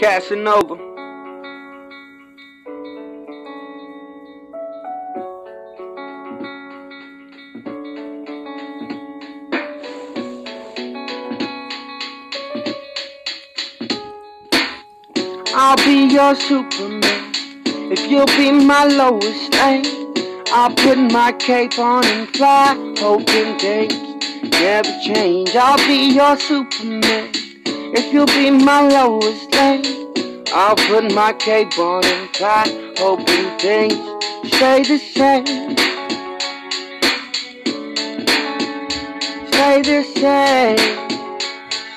Casanova. I'll be your Superman if you'll be my Lois Lane. I'll put my cape on and fly, hoping things never change. I'll be your Superman if you'll be my Lois Lane. I'll put my cape on and fly, hoping things stay the same. Stay the same.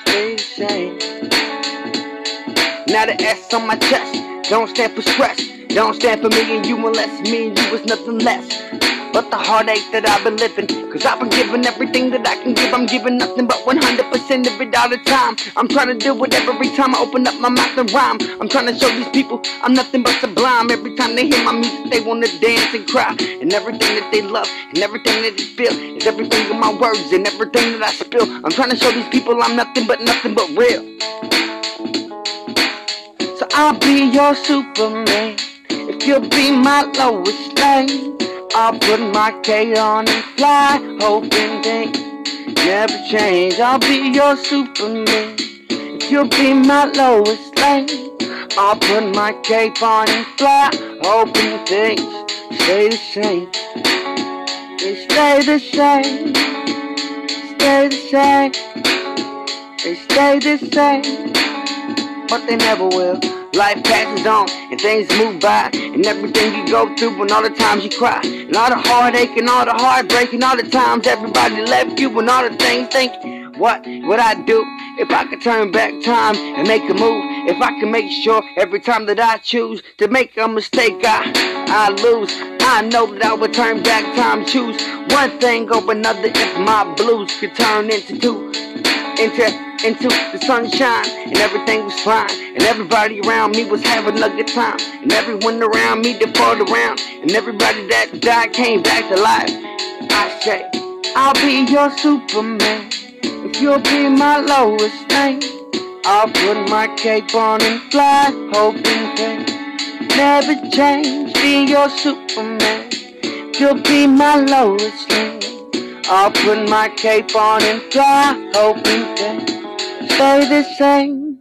Stay the same. Now the S on my chest don't stand for stress. Don't stand for me and you unless me and you was nothing less. But the heartache that I've been living. Cause I've been giving everything that I can give. I'm giving nothing but 100% of it all the time. I'm trying to do it every time I open up my mouth and rhyme. I'm trying to show these people I'm nothing but sublime. Every time they hear my music, they wanna dance and cry. And everything that they love and everything that they feel is everything in my words and everything that I spill. I'm trying to show these people I'm nothing but nothing but real. So I'll be your Superman you'll be my Lois Lane. I'll put my cape on and fly, hoping things never change. I'll be your Superman if you'll be my Lois Lane. I'll put my cape on and fly, hoping things stay the same. They stay the same, stay the same, they stay the same but they never will. Life passes on and things move by, and everything you go through, and all the times you cry, and all the heartache and all the heartbreak, and all the times everybody left you, and all the things think, what would I do if I could turn back time and make a move? If I could make sure every time that I choose to make a mistake, I I lose. I know that I would turn back time, choose one thing over another if my blues could turn into two into into the sunshine and everything was fine and everybody around me was having a good time and everyone around me that fought around and everybody that died came back to life. I say I'll be your Superman if you'll be my Lois Lane I'll put my cape on and fly hoping things never change. Be your Superman if you'll be my Lois Lane I'll put my cape on and fly, hoping things stay the same.